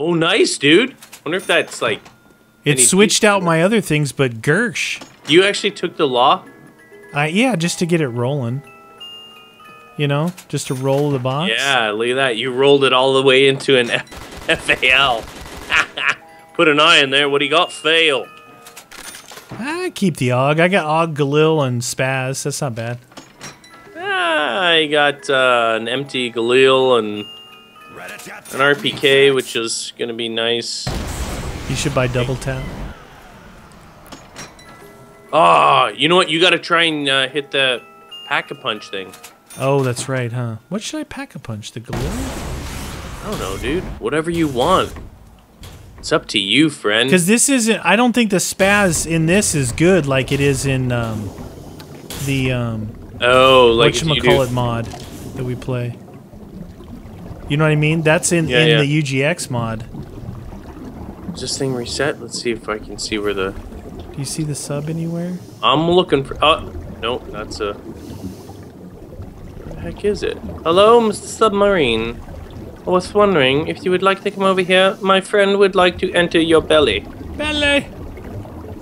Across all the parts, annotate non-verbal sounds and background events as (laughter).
Oh, nice, dude. Wonder if that's like It switched out my other things, but Gersh. you actually took the law. Uh, yeah, just to get it rolling. You know, just to roll the box. Yeah, look at that. You rolled it all the way into an FAL. (laughs) (laughs) Put an eye in there. What do you got? Fail. I keep the AUG. I got AUG, Galil, and Spaz. That's not bad. Ah, I got uh, an empty Galil and an RPK, which is gonna be nice. You should buy double tap. Ah, you know what? You got to try and uh, hit the pack a punch thing. Oh, that's right, huh? What should I pack a punch? The Galil? I don't know, dude. Whatever you want. It's up to you, friend. Because this isn't. I don't think the Spaz in this is good like it is in um, the um, Oh, like if what you call it mod that we play. You know what I mean? That's in Yeah, in yeah. the UGX mod. Is this thing reset? Let's see if I can see where the. Do you see the sub anywhere? I'm looking for. Uh, oh, no, that's a. Where the heck is it? Hello, Mr. Submarine. I was wondering if you would like to come over here. My friend would like to enter your belly. Belly.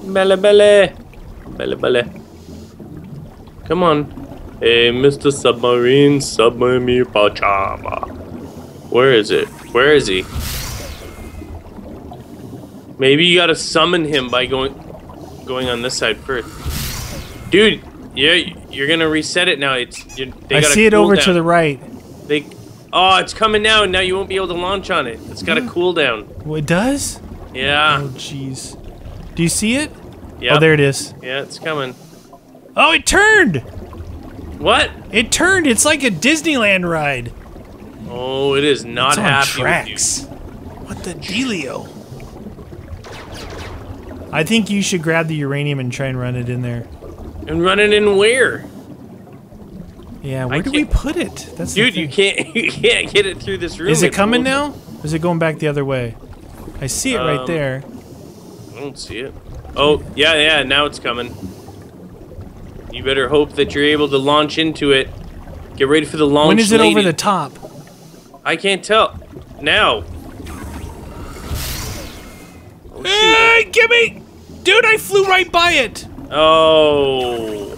Belly, belly. Belly, belly. Come on. Hey, Mr. Submarine, Submarine Pachama. Where is it? Where is he? Maybe you gotta summon him by going going on this side first. Dude, yeah, you're gonna reset it now. It's you they I see it over to the right. They, oh, it's coming now. And now you won't be able to launch on it. It's got a hmm. cooldown. Oh, it does? Yeah. Oh, jeez. Do you see it? yeah. Oh, there it is. Yeah, it's coming. Oh, it turned! What? It turned. It's like a Disneyland ride. Oh, it is not it's on happy tracks. What the dealio? I think you should grab the uranium and try and run it in there. And run it in where? Yeah, where do we can't- put it? That's Dude, you can't (laughs) you can't get it through this room. Is it coming now? Or is it going back the other way? I see it right Um, there. I don't see it. Oh, yeah, yeah, now it's coming. You better hope that you're able to launch into it. Get ready for the launch. When is it over the top? I can't tell. Now. Oh, shoot. Hey, gimme! Dude, I flew right by it! Oh.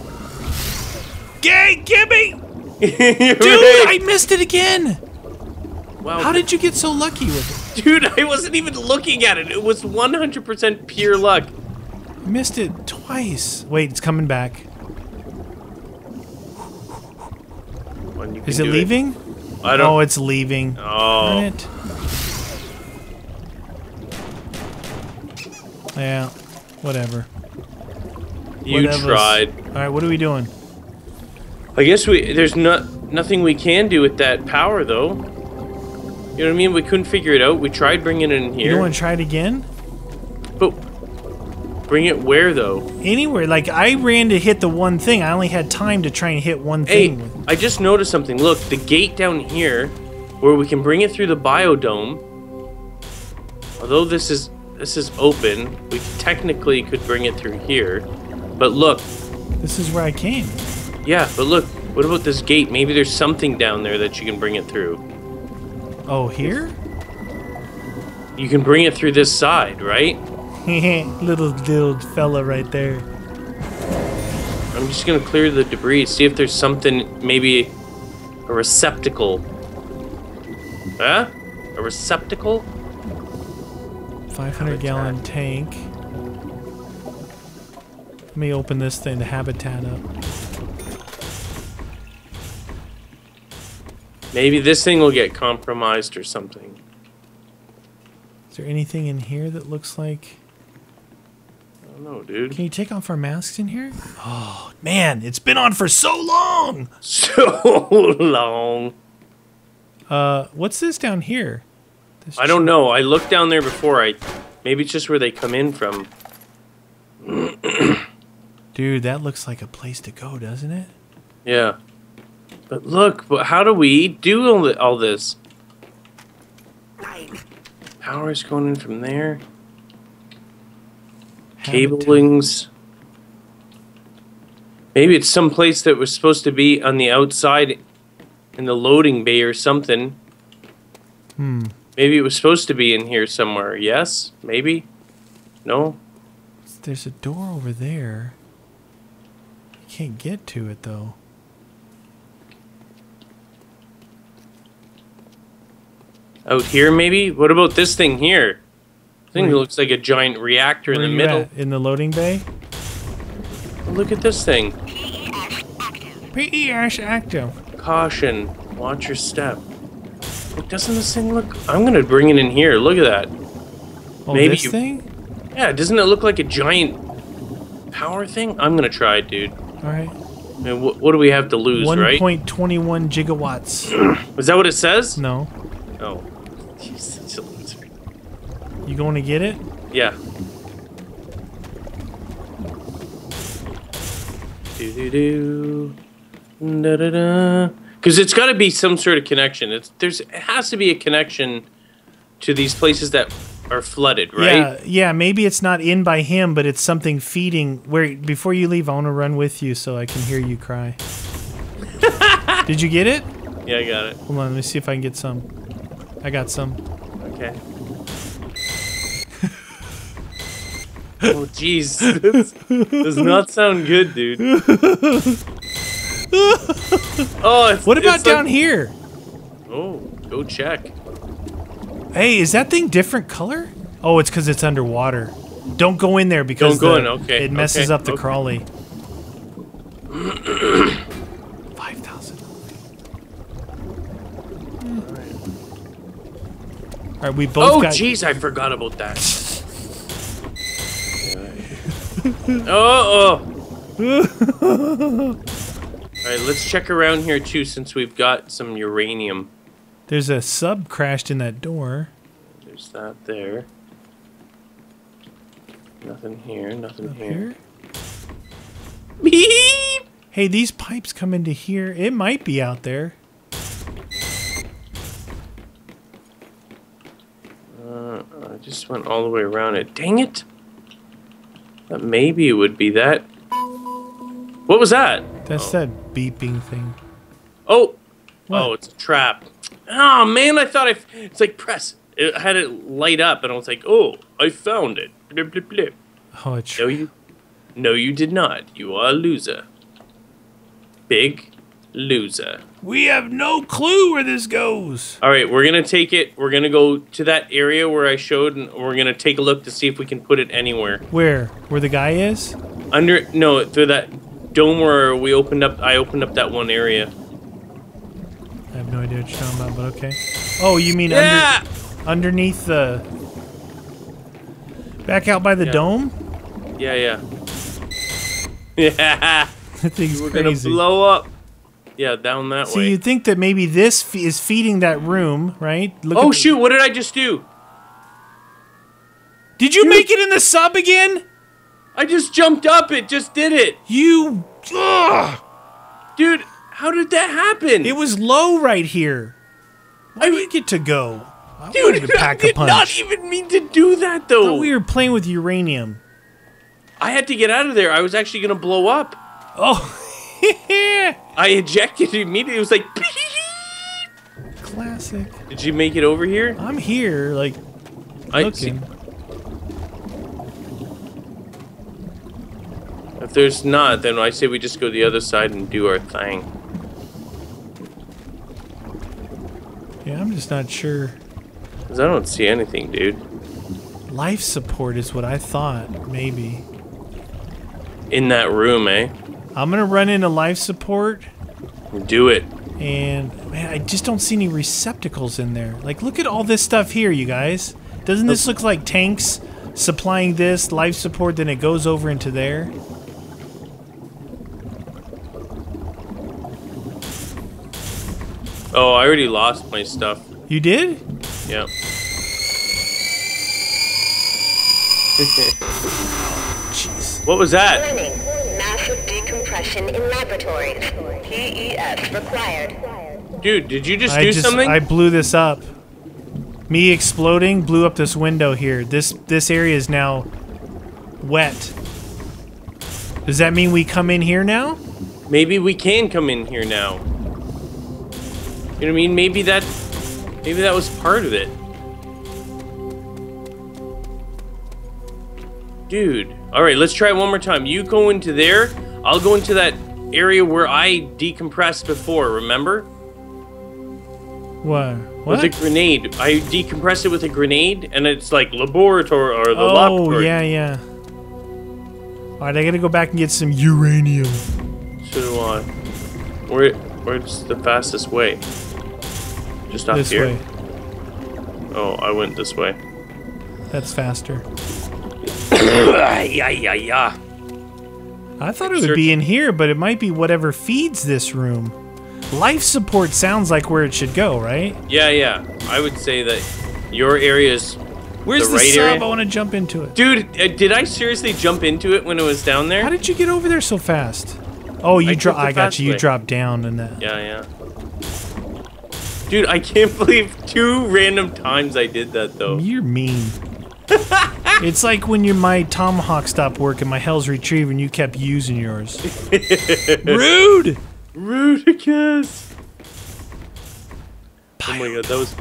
Gay, gimme! (laughs) Dude, Dude, I missed it again! wow, How did you get so lucky with it? Dude, I wasn't even looking at it. It was 100% pure luck. Missed it twice. Wait, it's coming back. Is it do leaving? I don't. Oh, it's leaving. Oh. It. Yeah, whatever. you Whatevers. tried. All right, what are we doing? I guess we there's not nothing we can do with that power though. You know what I mean? We couldn't figure it out. We tried bringing it in here, don't want to try it again? but bring it where though? Anywhere. Like I ran to hit the one thing. I only had time to try and hit one thing. with- I just noticed something. Look, the gate down here, where we can bring it through the biodome. Although this is this is open, we technically could bring it through here. But look, This is where I came. yeah, but look, what about this gate? Maybe there's something down there that you can bring it through. Oh, here? You can bring it through this side, right? (laughs) little little fella right there. I'm just gonna clear the debris, see if there's something, maybe a receptacle. Huh? A receptacle? 500 gallon tank. Let me open this thing, the habitat up. Maybe this thing will get compromised or something. Is there anything in here that looks like? I don't know, dude. Can you take off our masks in here? Oh man, it's been on for so long. (laughs) So long. Uh, what's this down here? This I don't know. I looked down there before. I maybe it's just where they come in from. (clears throat) Dude, that looks like a place to go, doesn't it? Yeah. But look, but how do we do all, thi- all this? Power's going in from there. Cablings. Maybe it's some place that was supposed to be on the outside in the loading bay or something. Hmm. Maybe it was supposed to be in here somewhere. Yes? Maybe? No? There's a door over there. I can't get to it though. Out here, maybe? What about this thing here? This thing Where- looks like a giant reactor in Where the you middle. at? In the loading bay? Look at this thing. PES active. Caution. Watch your step. Look, doesn't this thing look... I'm going to bring it in here. Look at that. Oh, Maybe this you- thing? Yeah, doesn't it look like a giant power thing? I'm going to try it, dude. All right. I mean, what, what do we have to lose, right? 1.21 gigawatts. (clears throat) Is that what it says? no. Oh. You're such a loser. You going to get it? Yeah. Do do do. Da da da. Because it's got to be some sort of connection. It's there's it has to be a connection to these places that are flooded, right? Yeah, yeah. Maybe it's not in by him, but it's something feeding. Where before you leave, I want to run with you so I can hear you cry. (laughs) Did you get it? Yeah, I got it. Hold on, let me see if I can get some. I got some. Okay. Oh jeez, does not sound good, dude. oh, it's, What about it's like- down here? Oh, go check. Hey, is that thing different color? Oh, it's because it's underwater. Don't go in there because the- in, okay, it messes okay, up the okay. crawly. (clears throat) Five thousand. Hmm. All right, we both Oh, got. jeez, I forgot about that. Oh, oh. All right, let's check around here too, since we've got some uranium. There's a sub crashed in that door. There's that there. Nothing here. Nothing here. Here. Beep. Hey, these pipes come into here. It might be out there. Uh, I just went all the way around it. Dang it! Maybe it would be that. What was that? That's oh. that beeping thing. Oh, What? oh, it's a trap. Oh man, I thought I. f- It's like press. It had it light up, and I was like, "Oh, I found it." Blip, blip, blip. Oh, it's No, you. No, you did not. You are a loser. Big loser. We have no clue where this goes. All right, we're gonna take it. We're gonna go to that area where I showed, and we're gonna take a look to see if we can put it anywhere Where? Where the guy is? under. No, through that dome where we opened up. I opened up that one area. I have no idea what you're talking about, but okay. Oh, you mean Yeah. under, underneath the. Back out by the Yeah. dome? Yeah, yeah. Yeah. (laughs) That thing's We're gonna crazy. blow up. Yeah, down that So way. you'd think that maybe this fe- is feeding that room, right? Look oh shoot! What did I just do? Did you make it in the sub again? I just jumped up. It just did it, You. Ugh! dude. How did that happen? It was low right here. Why I mean- you get to go? I dude. wanted to (laughs) I did not even mean to do that I though. thought we were playing with uranium. I had to get out of there. I was actually gonna blow up. Oh. (laughs) (laughs) I ejected immediately. It was like. Classic. Did you make it over here? I'm here, like, I see. looking. If there's not, then I say we just go the other side and do our thing. Yeah, I'm just not sure. Cause I don't see anything, dude. Life support is what I thought, maybe. In that room, eh? I'm gonna run into life support, Do it. and man, I just don't see any receptacles in there. Like, look at all this stuff here, you guys. Doesn't this look like tanks supplying this life support? Then it goes over into there. Oh, I already lost my stuff. You did? Yep. Jeez. what was that? in laboratories. PES required. Dude, did you just I do just, something? I blew this up. Me exploding blew up this window here. This this area is now wet. Does that mean we come in here now? Maybe we can come in here now. You know what I mean? Maybe that maybe that was part of it. Dude. Alright, let's try it one more time. You go into there, I'll go into that area where I decompressed before. Remember? What? With a grenade. I decompressed it with a grenade, and it's like laboratory or the Oh, laboratory. yeah, yeah. All right, I gotta go back and get some uranium. So do I. Where, where's the fastest way? Just up this here. way. Oh, I went this way. That's faster. (coughs) yeah, yeah, yeah. I thought it would be in here, but it might be whatever feeds this room. Life support sounds like where it should go, right? Yeah, yeah. I would say that your area is. Where's The the, right sub? area? I want to jump into it. Dude, uh, did I seriously jump into it when it was down there? How did you get over there so fast? Oh, you I drop. I got you. You dropped down and that. Yeah, yeah. Dude, I can't (laughs) believe two random times I did that though. You're mean. (laughs) it's like when you my tomahawk stopped working, my Hell's Retrieve, and you kept using yours. (laughs) Rude. Rudicus. Oh my god, that was.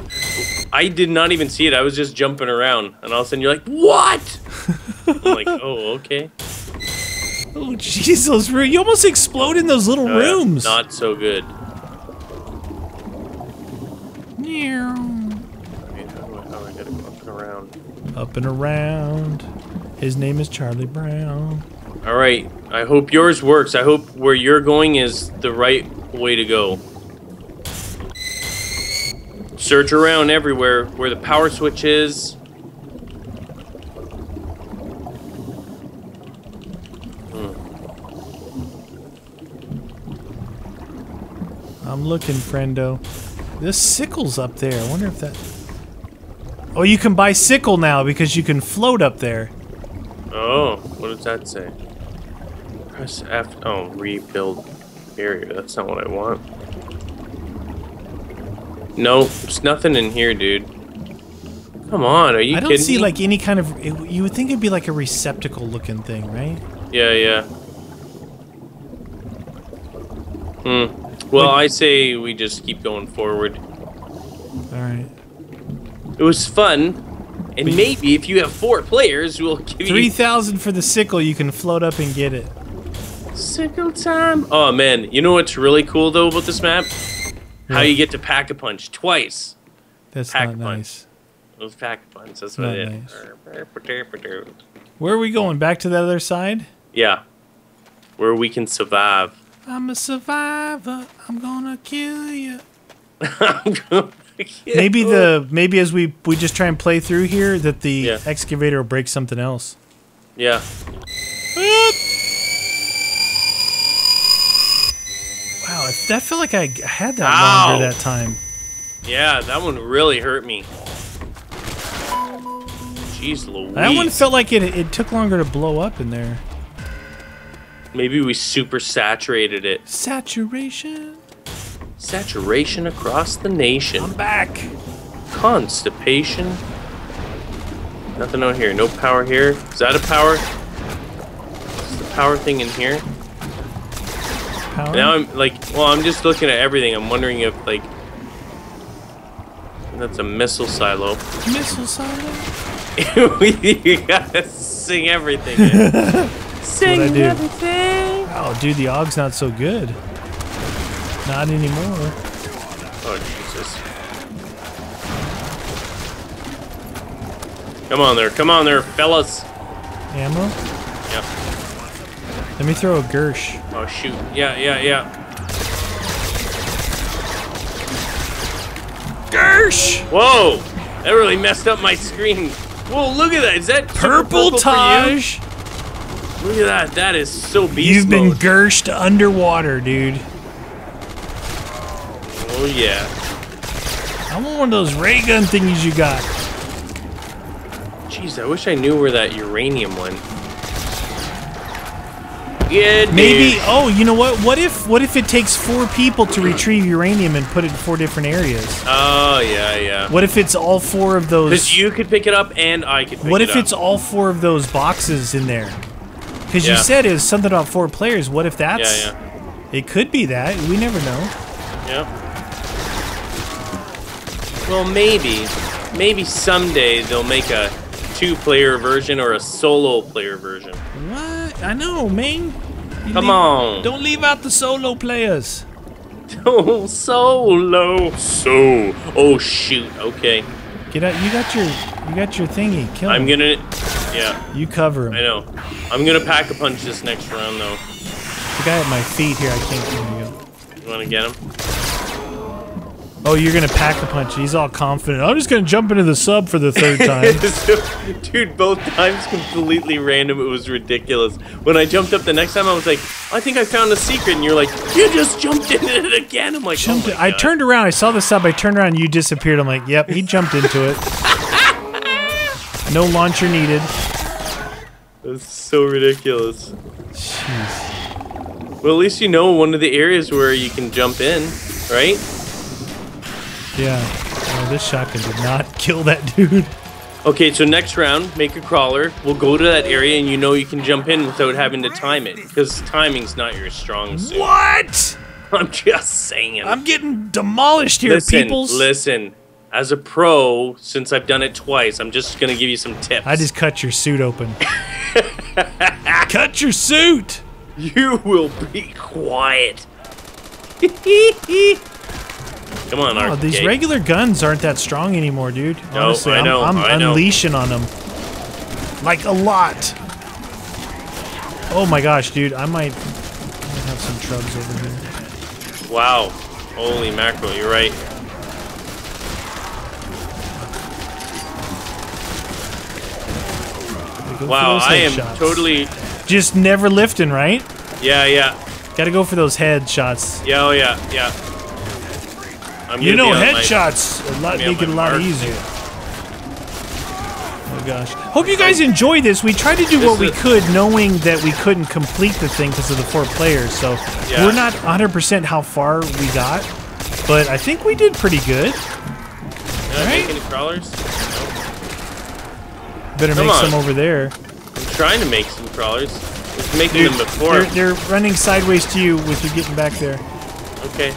I did not even see it. I was just jumping around, and all of a sudden you're like, "What?" I'm like, (laughs) "Oh, okay." Oh, jeez, those rooms. You almost explode in those little oh, yeah, rooms. Not so good. Meow. Wait, how do I, how do I gotta go up and around? Up and around. His name is Charlie Brown. All right. I hope yours works. I hope where you're going is the right way to go. Search around everywhere where the power switch is. Hmm. I'm looking, friendo. This sickle's up there. I wonder if that. Oh, you can buy sickle now because you can float up there. Oh, what does that say? Press F. Oh, rebuild area. That's not what I want. No, there's nothing in here, dude. Come on, are you I don't kidding see me? like any kind of. It, you would think it'd be like a receptacle looking thing, right? Yeah, yeah. Hmm. Well, I say we just keep going forward. It was fun, and maybe if you have four players, we'll give Three you thousand for the sickle. You can float up and get it. sickle time. Oh man, you know what's really cool though about this map? How you get to pack a punch twice. That's Pack not punch. nice. Those pack a punch. That's Not what it nice. Where are we going? Back to the other side? Yeah, where we can survive. I'm a survivor. I'm gonna kill you. I'm gonna kill- (laughs) Maybe the maybe as we we just try and play through here that the Yeah. excavator will break something else. Yeah. Wow, that felt like I had that Ow. longer that time. Yeah, that one really hurt me. Jeez Louise. That one felt like it it took longer to blow up in there. Maybe we super saturated it. Saturation. Saturation across the nation. I'm back. Constipation. Nothing out here. No power here. Is that a power? Is the power thing in here? Power. Now I'm like, well, I'm just looking at everything. I'm wondering if like that's a missile silo. (laughs) Missile silo. (laughs) you gotta sing everything. in. (laughs) sing everything. Oh, dude, the AUG's not so good. Not anymore. Oh Jesus! Come on there, come on there, fellas. Ammo. Yep. Let me throw a Gersh. Oh shoot! Yeah, yeah, yeah. Gersh. Whoa! That really messed up my screen. Whoa! Look at that. Is that Purple? Taj. Look at that. That is so beast You've been mode. Gershed underwater, dude. Oh yeah. I want one of those ray gun thingies you got. Jeez, I wish I knew where that uranium went. Yeah, dude. Maybe. Oh, you know what? What if? What if it takes four people to retrieve uranium and put it in four different areas? Oh yeah, yeah. What if it's all four of those? Because you could pick it up and I could pick What if it's all four of those boxes in there? Because you said it was something about four players. What if that's? Yeah, yeah. It could be that. We never know. Yep. Well, maybe, maybe someday they'll make a two-player version or a solo player version. What? I know, man. You Come leave- on. Don't leave out the solo players. (laughs) Oh, solo. So. Oh shoot. Okay. Get out. You got your. You got your thingy. Kill I'm him. gonna. Yeah, You cover him. I know. I'm gonna pack a punch this next round though. The guy at my feet here. I can't. You go. You wanna get him? Oh, you're gonna pack a punch. He's all confident. I'm just gonna jump into the sub for the third (laughs) time. Dude, both times completely random. It was ridiculous. When I jumped up the next time, I was like, I think I found a secret, and you're like, you just jumped into it again. I'm like, Jumped oh I turned around. I saw the sub. I turned around. and You disappeared. I'm like, yep. He jumped into it. No launcher needed. That's so ridiculous. Jeez. Well, at least you know one of the areas where you can jump in, right? Yeah. Oh, this shotgun did not (laughs) kill that dude. Okay, so next round, make a crawler. We'll go to that area, and you know you can jump in without having to time it, because timing's not your strong suit. What? (laughs) I'm just saying. I'm getting demolished here, listen, peoples. listen. As a pro, since I've done it twice, I'm just gonna give you some tips. I just cut your suit open. (laughs) cut your suit. You will be quiet. Come on, Oh, these regular guns aren't that strong anymore, dude. No, Honestly, I I'm- know, I'm, I know. unleashing on them. Like a lot. Oh my gosh, dude. I might, I might have some trugs over here. Wow. Holy mackerel, you're right. Go Wow, I am headshots. totally. Just never lifting, right? Yeah, yeah. Gotta go for those headshots. Yeah, oh, yeah, yeah. I'm You know, my- headshots lot make it a lot easier. Oh gosh. Hope you guys enjoy this. We tried to do This what we could, knowing that we couldn't complete the thing because of the four players. So Yeah. we're not 100% how far we got, but I think we did pretty good. Did I Right? make any crawlers? Better Come make on. some over there. I'm trying to make some crawlers. Was making Dude, them before. they're, they're running sideways to you with you getting back there. Okay.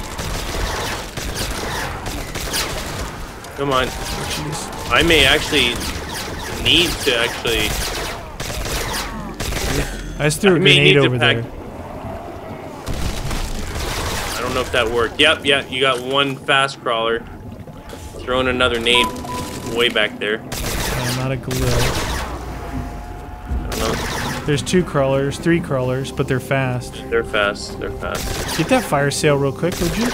Come on. I may actually need to actually. I just threw a I may grenade over there. I don't know if that worked. Yep, yeah, you got one fast crawler. Throwing another nade way back there. I'm not a glue. I don't know. There's two crawlers, three crawlers, but they're fast. They're fast. They're fast. Get that fire sale real quick, would you?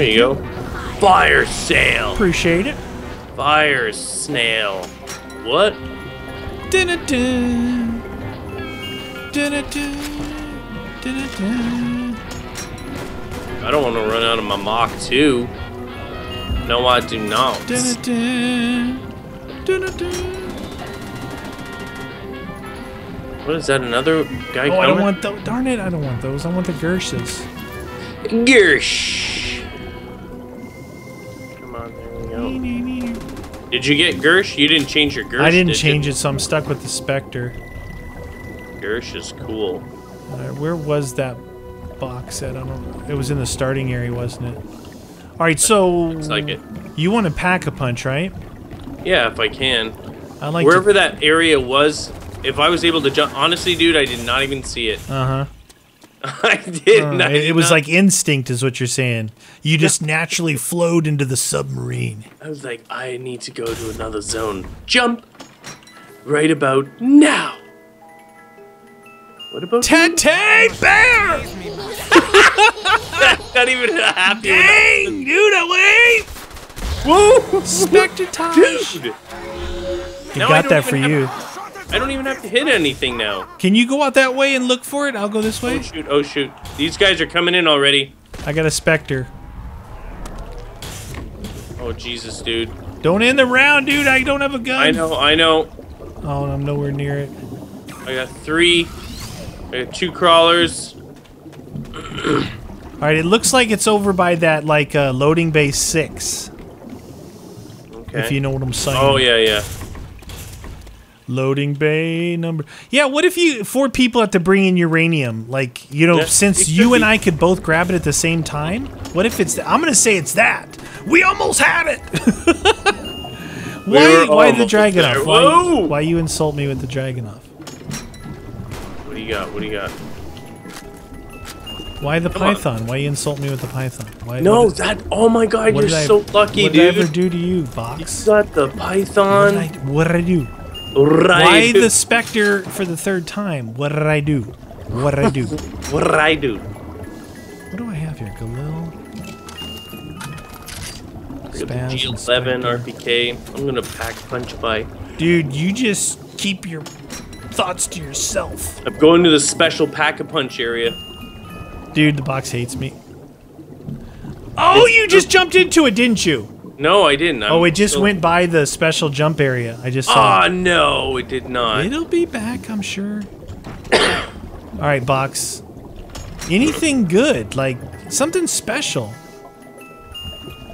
There you go. Fire sale. Appreciate it. Fire snail. What? Dun-dun-dun. Dun-dun-dun. Dun-dun-dun. I don't want to run out of my Mach 2. No, I do not. What is that? Another guy Oh, I don't want those. Darn it, I don't want those. I want the Gershes. Gersh. Did you get Gersh? You didn't change your Gersh. I didn't did change you? it, so I'm stuck with the Spectre. Gersh is cool. Alright, where was that box at? I don't know. It was in the starting area, wasn't it? Alright, so Looks like it. you want to pack a punch, right? Yeah, if I can. I like Wherever that area was, if I was able to jump. Honestly, dude, I did not even see it. Uh-huh. (laughs) I did. Uh, not, it, it was not- like instinct is what you're saying. You just naturally flowed into the submarine. I was like, I need to go to another zone. Jump right about now. What about Tete bear! (laughs) not even a happy Dang, dude, I wait! Whoa, Spectre (laughs) time! dude! You I got that for even you. I don't even have to hit anything now. Can you go out that way and look for it? I'll go this way. Oh shoot! Oh shoot! These guys are coming in already. I got a Spectre. Oh Jesus, dude! Don't end the round, dude. I don't have a gun. I know, I know. Oh, I'm nowhere near it. I got three. I got two crawlers. All right, it looks like it's over by that like uh, loading base six. Okay. If you know what I'm saying. Oh yeah, yeah. Loading bay number. Yeah, what if you four people have to bring in uranium? Like, you know, Yeah, since you and. I could both grab it at the same time? What if it's I'm going to say it's that. We almost had it. (laughs) why why the Dragunov? there. Why, why you insult me with the Dragunov? What do you got? What do you got? Why the Come on. python? Why you insult me with the python? Why No, what did- that. Oh my God, you're did I- so lucky, dude. what did. I ever do to you, You Box? got the What python. did I, what did I do? Right. Why the specter for the third time? What did I do? What did I do? (laughs) What did I do? What do I have here? Galil? Got the G11 Spectre. RPK. I'm gonna pack punch by. Dude, you just keep your thoughts to yourself. I'm going to the special pack a punch area. Dude, the box hates me. Oh, you just jumped into it, didn't you? No, I didn't. I'm Oh, it just still- went by the special jump area. I just saw Ah, it. no, it did not. It'll be back, I'm sure. (coughs) All right, box. Anything good, like something special.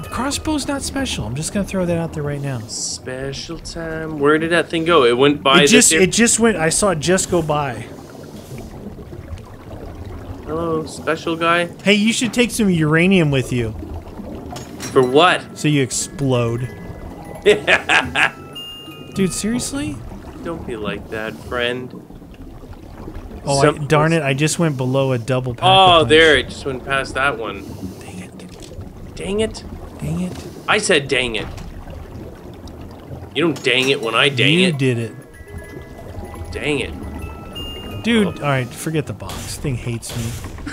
The crossbow's not special. I'm just gonna throw that out there right now. Special time. Where did that thing go? It went by It this just area. it just went. I saw it just go by. Hello, special guy. Hey, you should take some uranium with you For what? so you explode. (laughs) Dude, seriously? Don't be like that, friend. Oh, I, darn it! I just went below a double. Pack Oh, there. It just went past that one. Dang it! Dang it. Dang it! I said dang it. You don't dang it when I dang you it. did it, Dang it. dude. Oh. All right, forget the box. Thing hates me. (laughs)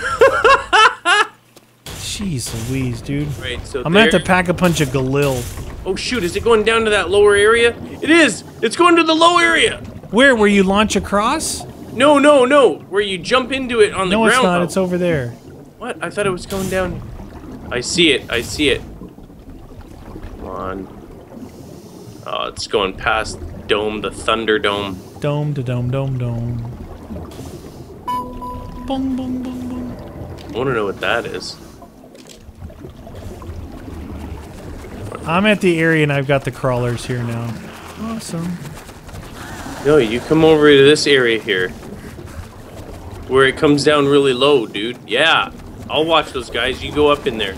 Jeez Louise, dude. Right, so I'm gonna have to pack a punch of Galil. Oh shoot, is it going down to that lower area? It is! It's going to the low area! Where? Where you launch across? No, no, no. Where you jump into it on the No, ground. it's not. It's over there. What? I thought it was going down. I see it. I see it. Come on. Oh, it's going past Dome, the Thunder Dome. Dome to dome, dome, dome. Boom, boom, boom, boom. I want to know what that is. I'm at the area and I've got the crawlers here now. Awesome. No, you come over to this area here. Where it comes down really low, dude. Yeah. I'll watch those guys. You go up in there.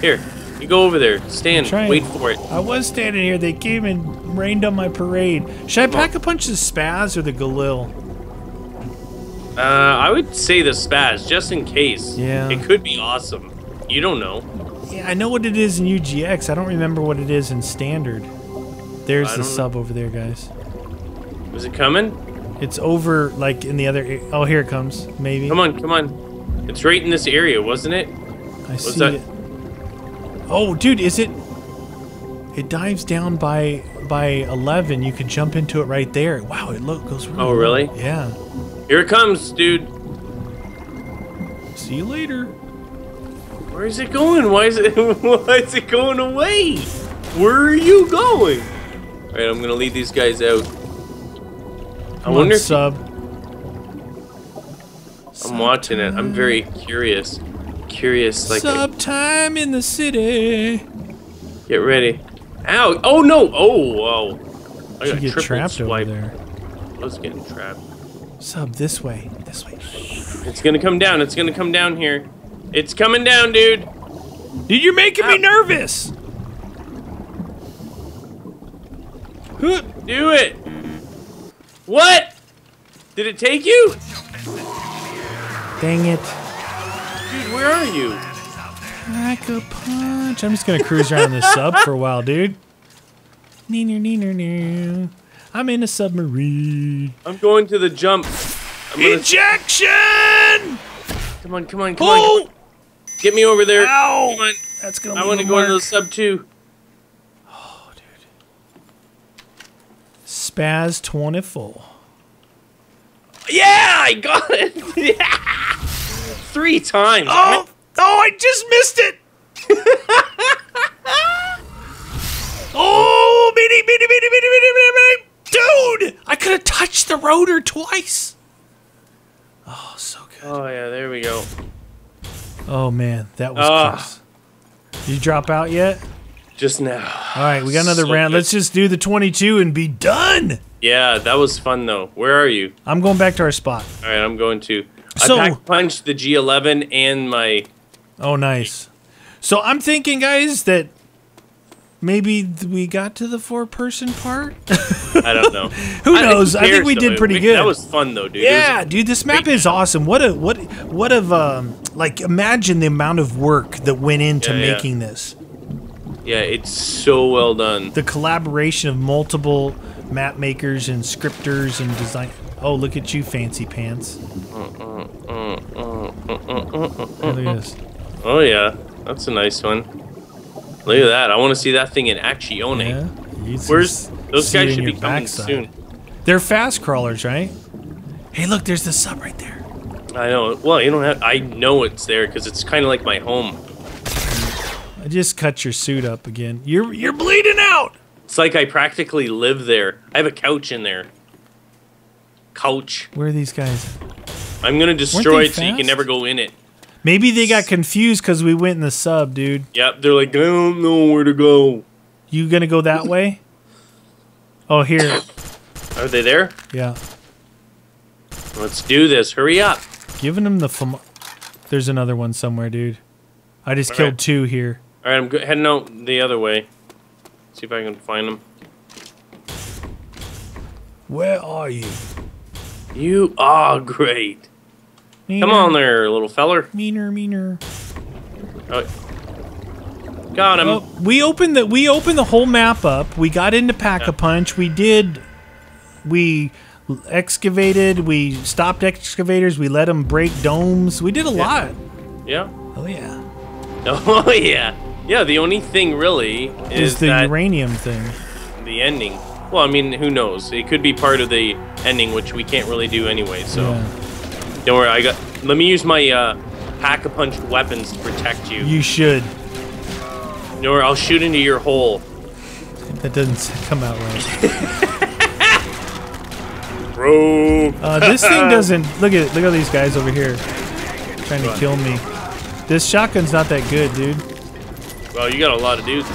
Here. You go over there. Stand. Wait for it. I was standing here. They came and rained on my parade. Should I Come on. pack a punch of Spaz or the Galil? Uh, I would say the spaz, just in case. Yeah. It could be awesome. You don't know. Yeah, I know what it is in UGX. I don't remember what it is in Standard. There's the don't know. sub over there, guys. Was it coming? It's over, like, in the other... Oh, here it comes. Maybe. Come on, come on. It's right in this area, wasn't it? I see that? it. Oh, dude, is it? It dives down by by 11. You could jump into it right there. Wow, it look goes. Really Oh, low. really? Yeah. Here it comes, dude. See you later. Where is it going? Why is it (laughs) why is it going away? Where are you going? Alright, I'm gonna lead these guys out. I Come wonder on, sub. I'm watching it. I'm very curious. Curious, like sub time in the city. get ready. Ow! Oh no! Oh whoa! I got get trapped swipe. over there. I was getting trapped. Sub this way. This way. It's gonna come down. It's gonna come down here. It's coming down, dude. Dude, you're making me nervous. Do it. What? Did it take you? Dang it. Dude, where are you? Pack a punch. I'm just gonna cruise around this sub for a while, dude. Neener, neener, neener. I'm in a submarine. I'm going to the jump. I'm gonna, Ejection! come on, come on, come Oh! on. Get me over there. Ow! Come on. That's gonna I want to a go into the mark. sub too. Oh, Spaz 24. Yeah, I got it. (laughs) yeah. Three times. Oh! Oh, I just missed it! (laughs) oh, bitty, bitty, bitty, bitty, bitty, bitty, bitty. Dude! I could have touched the rotor twice. Oh, so good. Oh yeah, there we go. Oh, man, that was Ah. close. Did you drop out yet? Just now. All right, we got another So round. good. Let's just do the 22 and be done. Yeah, that was fun though. Where are you? I'm going back to our spot. All right, I'm going to. So- I punched the G11 and my. Oh, nice. So I'm thinking, guys, that maybe we got to the four-person part. (laughs) I don't know. (laughs) Who I- knows? I think we though? did pretty We- good. That was fun though, dude. Yeah, dude, this map is awesome. What a what what of um like imagine the amount of work that went into Yeah, yeah. making this. yeah, it's so well done. The collaboration of multiple map makers and scripters and design. Oh, look at you, fancy pants. Uh, uh, uh, look at this. Oh yeah, that's a nice one. Look at that. I want to see that thing in action. Yeah. Where's those guys should be coming backside. soon. They're fast crawlers, right? Hey, look, there's the sub right there. I know. Well, you don't have. I know it's there because it's kind of like my home. I just cut your suit up again. You're you're bleeding out. It's like I practically live there. I have a couch in there. Couch. Where are these guys? I'm gonna destroy it so you can never go in it. Maybe they got confused because we went in the sub, dude. Yep. They're like, I don't know where to go. You gonna go that way? Oh, here. Are they there? Yeah. Let's do this. Hurry up. Giving them the fam- There's another one somewhere, dude. I just killed Alright. two here. All right, I'm heading out the other way. See if I can find them. Where are you? You are great. Meaner, Come on there, little feller. Meaner, meaner. Oh. Got him. Well, we opened the we opened the whole map up. We got into Pack a Punch. We did. We excavated. We stopped excavators. We let them break domes. We did a lot. Yeah. Oh yeah. (laughs) Oh yeah. Yeah. The only thing really Is is the uranium thing? the ending. Well, I mean, who knows? It could be part of the ending, which we can't really do anyway. So Yeah. Don't worry. I got. Let me use my uh, pack a punch weapons to protect you. You should. Don't worry. I'll shoot into your hole. That doesn't (laughs) come out right. (laughs) Bro. Uh, this thing (laughs) doesn't. Look at look at these guys over here, trying to kill me. This shotgun's not that good, dude. Well, you got a lot of dudes.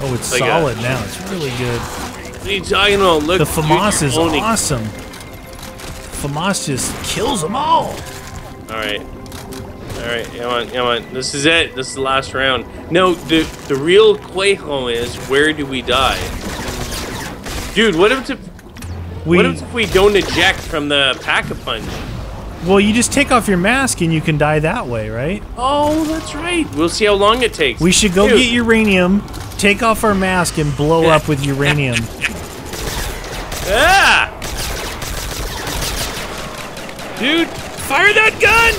Oh, it's Like a- solid now. It's really good. What are you talking about? Look, The FAMAS is awesome. FAMAS just kills them all. All right. All right, come on, come on. This is it. This is the last round. No, the the real Quajo is where do we die? Dude, what if, if We what if we don't eject from the pack a punch? well, you just take off your mask and you can die that way, right? Oh, that's right. We'll see how long it takes. We should go Dude, get uranium, take off our mask, and blow (laughs) up with uranium. Dude, fire that gun!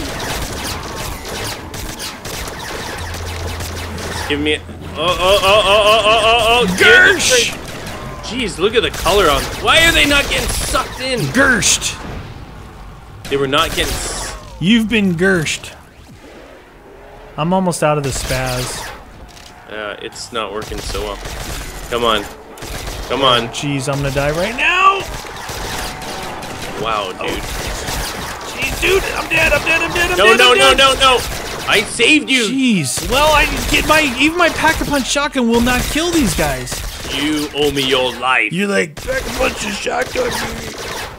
Give me a... Oh, oh, oh, oh, oh, oh, oh, Gersh! Jeez, look at the color on... Why are they not getting sucked in? Gershed! They were not getting... You've been gershed. I'm almost out of the spaz. Uh, it's not working so well. Come on. Come on. Oh, jeez, I'm gonna die right now! Wow, oh. dude. Oh dude, I'm dead. I'm dead. I'm dead. I'm No, dead. no, I'm no, dead. no, no! I saved you. Jeez. Well, I get my even my pack a punch shotgun will not kill these guys. You owe me your life. You're like pack a punch is shotgun.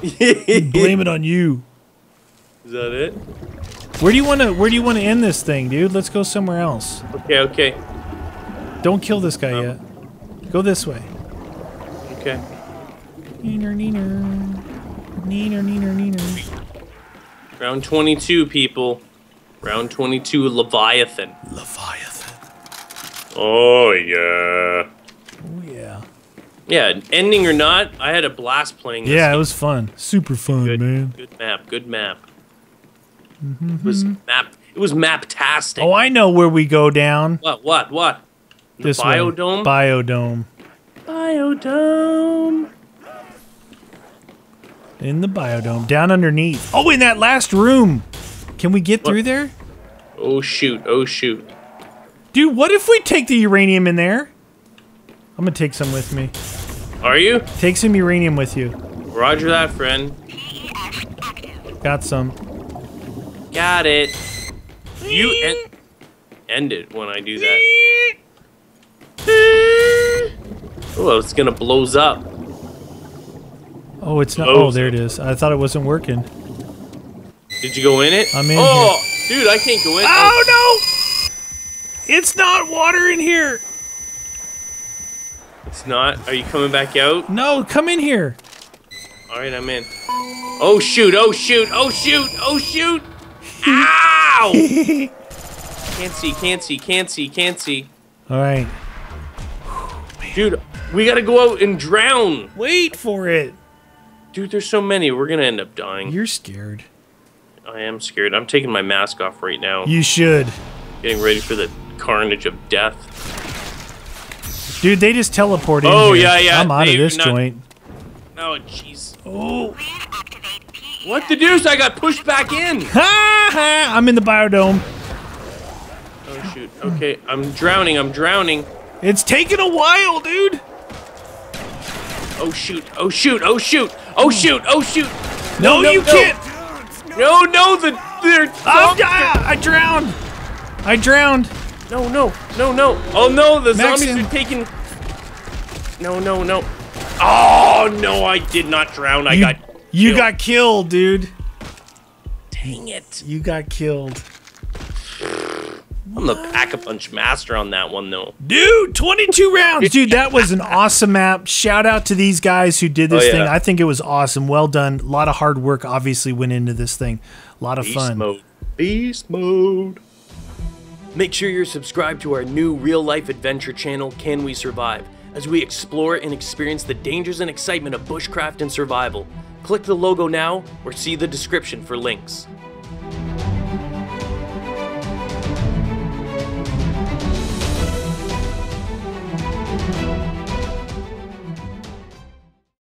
(laughs) Blame it on you. Is that it? Where do you want to Where do you want to end this thing, dude? Let's go somewhere else. Okay, okay, Don't kill this guy Um, yet. Go this way. okay. Neener, neener. Neener, neener, neener. Round 22, people. Round 22, Leviathan. Leviathan. Oh, yeah. Oh, yeah. Yeah, ending or not, I had a blast playing this. Yeah, it was fun. Super fun, good, man. good map, good map. Mm-hmm. It was map. It was map-tastic. Oh, I know where we go down. what? What? What? The This biodome. way. Biodome. biodome. In the biodome. Down underneath. Oh, in that last room. Can we get What? through there? Oh shoot! Oh shoot! Dude, what if we take the uranium in there? I'm gonna take some with me. Are you? Take some uranium with you. Roger that, friend. Got some. Got it. You end, end it when I do that. Oh, it's gonna blows up. Oh, it's not. Oh. Oh, there it is. I thought it wasn't working. Did you go in it? I'm in Oh, dude, I can't go in. Oh, oh no! It's not water in here. It's not. Are you coming back out? No, come in here. All right, I'm in. Oh shoot! Oh shoot! Oh shoot! Oh shoot! (laughs) Ow! (laughs) can't see! Can't see! Can't see! Can't see! All right. Dude, we gotta go out and drown. Wait for it. Dude, there's so many. We're gonna end up dying. You're scared. I am scared. I'm taking my mask off right now. You should. Getting ready for the carnage of death. Dude, they just teleported. in Oh, here. yeah, yeah, I'm out they- of this not- joint. Oh jeez. Oh. What the deuce? I got pushed back in. (laughs) Ha ha! I'm in the biodome. Oh shoot. Okay, I'm drowning. I'm drowning. It's taking a while, dude. Oh shoot. Oh shoot. Oh shoot. Oh shoot. Oh shoot. No, no, you no. can't. No, no, the they're Oh, ah, I drowned. I drowned. No, no, no, no. Oh no, the zombies are taking. No, no, no. Oh no, I did not drown. I you, got. you killed. got killed, dude. Dang it. You got killed. I'm the pack a punch master on that one though. Dude, 22 rounds. Dude, that was an awesome map. Shout out to these guys who did this Oh, yeah. thing. I think it was awesome. Well done. A lot of hard work obviously went into this thing. A lot of Beast fun. mode. Beast mode. Make sure you're subscribed to our new real life adventure channel, Can We Survive, as we explore and experience the dangers and excitement of bushcraft and survival. Click the logo now or see the description for links.